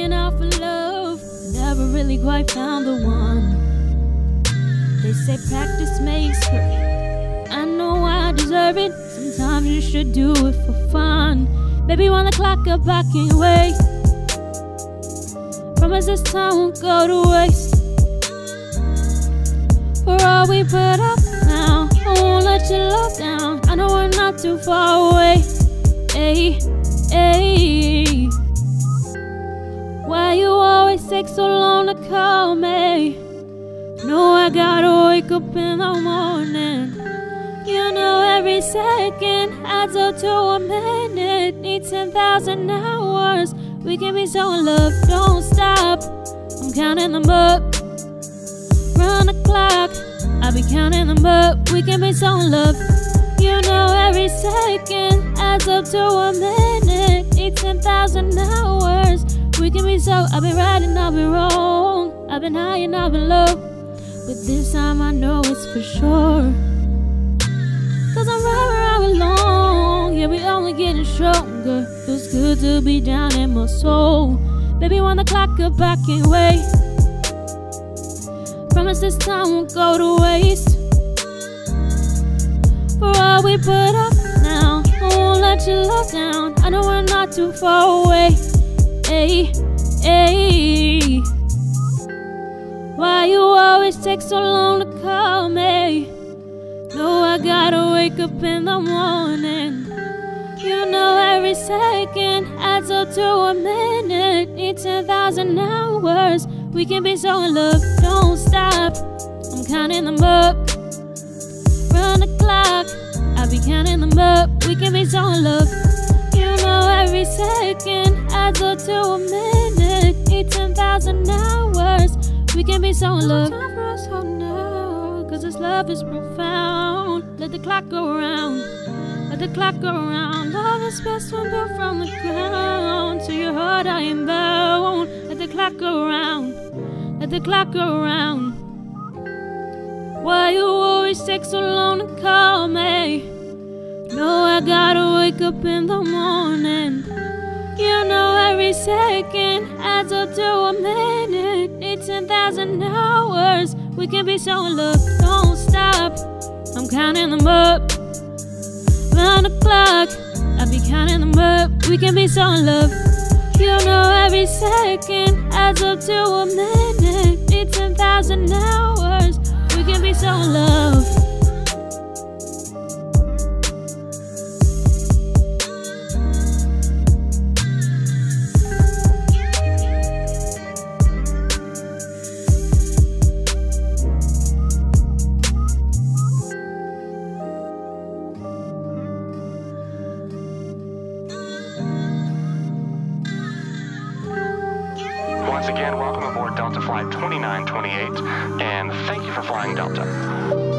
looking out for love, never really quite found the one. They say practice makes perfect. I know I deserve it. Sometimes you should do it for fun. Baby, when the clock up, I can't wait. Promise this time won't go to waste. For all we put up now, I won't let your love down. I know we're not too far away. Hey, hey. Take so long to call me? No, I gotta wake up in the morning. You know every second adds up to a minute. Need 10,000 hours. We can be so in love, don't stop. I'm counting them up. Run the clock. I'll be counting them up. We can be so in love. You know every second adds up to a minute. Need 10,000 so. I've been right and I've been wrong. I've been high and I've been low. But this time I know it's for sure. Cause I'm right where I belong. Yeah, we only getting stronger. Feels good to be down in my soul. Baby, when the clock up, I can't wait. Promise this time won't go to waste. For all we put up now, I won't let you love down. I know we're not too far away. Hey, hey. Why you always take so long to call me? No, I gotta wake up in the morning. You know every second adds up to a minute. Need 10,000 hours. We can be so in love, don't stop. I'm counting them up. Run the clock. I'll be counting them up. We can be so in love. You know every second adds up to a minute. We can be so in love. Time for us now, cause this love is profound. Let the clock go around. Let the clock go around. Love is best when built from the ground. To your heart I am bound. Let the clock go around. Let the clock go around. Why you always take so long to call me? No, I gotta wake up in the morning. You know second adds up to a minute. Need 10,000 hours. We can be so in love, don't stop. I'm counting them up. Round the clock, I'll be counting them up. We can be so in love. You know every second adds up to a minute. Need 10,000 hours. Again, welcome aboard Delta Flight 2928, and thank you for flying Delta.